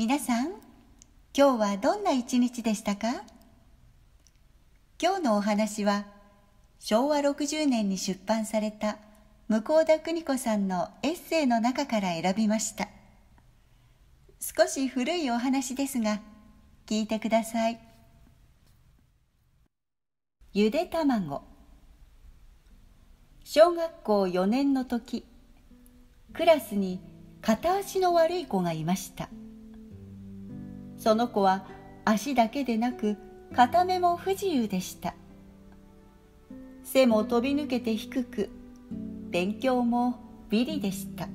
皆さん今日はどんな一日でしたか？今日のお話は昭和60年に出版された向田邦子さんのエッセイの中から選びました。少し古いお話ですが聞いてください。ゆで卵。小学校4年の時クラスに片足の悪い子がいました。その子は足だけでなく片目も不自由でした。背も飛び抜けて低く勉強もビリでした。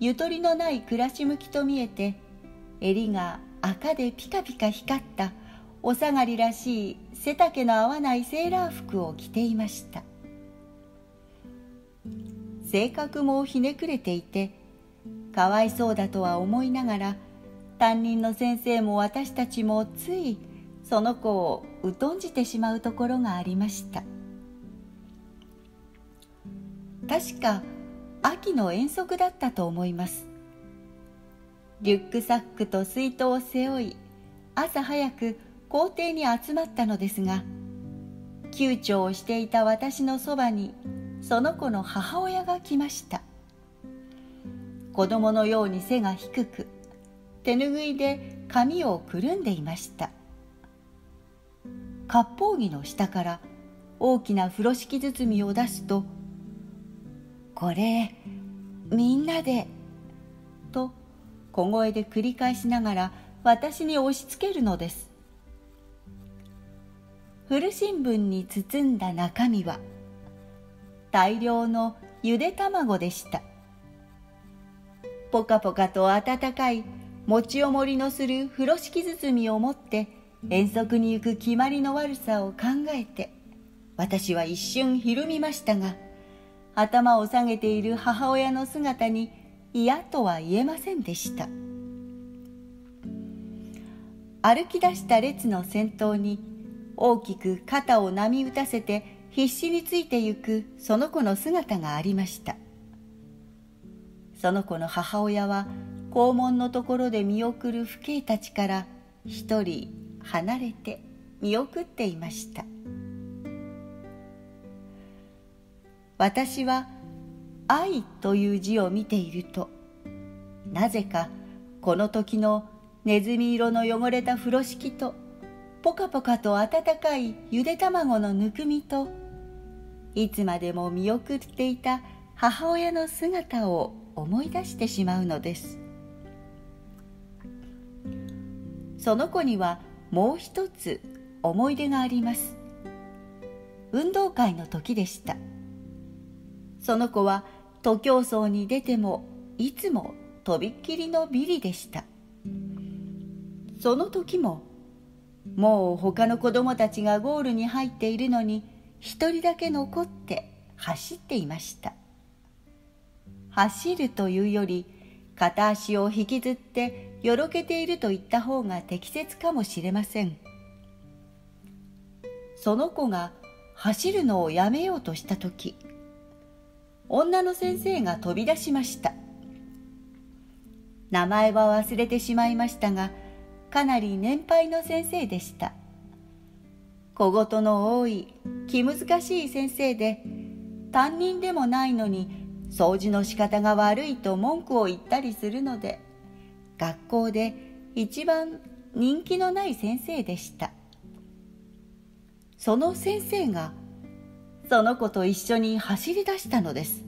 ゆとりのない暮らし向きと見えて襟が赤でピカピカ光ったお下がりらしい背丈の合わないセーラー服を着ていました。性格もひねくれていてかわいそうだとは思いながら担任の先生も私たちもついその子を疎んじてしまうところがありました。確か秋の遠足だったと思います。リュックサックと水筒を背負い朝早く校庭に集まったのですが窮長をしていた私のそばにその子の母親が来ました。子供のように背が低く手ぬぐいで髪をくるんでいました。割烹着の下から大きな風呂敷包みを出すと「これみんなで」と小声で繰り返しながら私に押し付けるのです。古新聞に包んだ中身は大量のゆで卵でした。ポカポカと温かい餅を盛りのする風呂敷包みを持って遠足に行く決まりの悪さを考えて私は一瞬ひるみましたが頭を下げている母親の姿に嫌とは言えませんでした。歩き出した列の先頭に大きく肩を波打たせて必死についてゆくその子の姿がありました。その子の母親は校門のところで見送る父兄たちから一人離れて見送っていました。私は「愛」という字を見ているとなぜかこの時のネズミ色の汚れた風呂敷とポカポカと温かいゆで卵のぬくみといつまでも見送っていた母親の姿を思い出してしまうのです。その子にはもう一つ思い出があります。運動会の時でした。その子は徒競走に出てもいつもとびっきりのビリでした。その時ももう他の子供たちがゴールに入っているのに一人だけ残って走っていました。走るというより片足を引きずってよろけていると言った方が適切かもしれません。その子が走るのをやめようとした時女の先生が飛び出しました。名前は忘れてしまいましたがかなり年配の先生でした。小言の多い気難しい先生で担任でもないのに掃除の仕方が悪いと文句を言ったりするので学校で一番人気のない先生でした。その先生がその子と一緒に走り出したのです。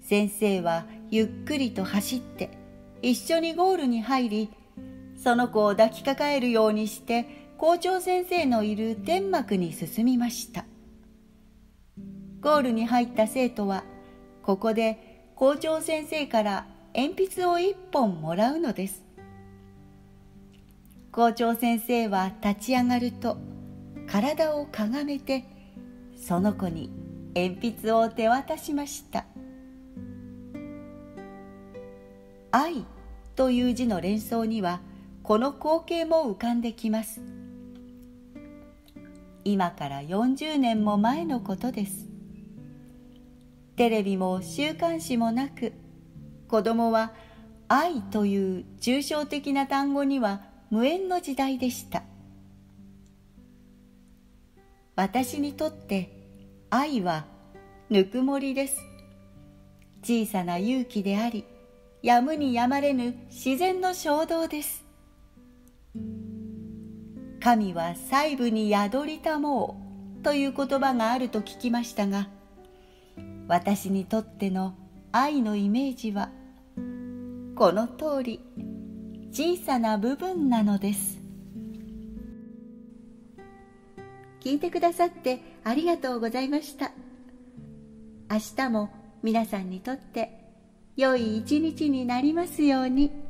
先生はゆっくりと走って一緒にゴールに入りその子を抱きかかえるようにして校長先生のいる天幕に進みました。ゴールに入った生徒はここで校長先生から鉛筆を一本もらうのです。校長先生は立ち上がると体をかがめてその子に鉛筆を手渡しました「愛」という字の連想にはこの光景も浮かんできます。今から40年も前のことです。テレビも週刊誌もなく子供は愛という抽象的な単語には無縁の時代でした。私にとって愛はぬくもりです。小さな勇気でありやむにやまれぬ自然の衝動です。神は細部に宿りたもうという言葉があると聞きましたが私にとっての愛のイメージはこの通り小さな部分なのです聞いてくださってありがとうございました明日も皆さんにとって良い一日になりますように。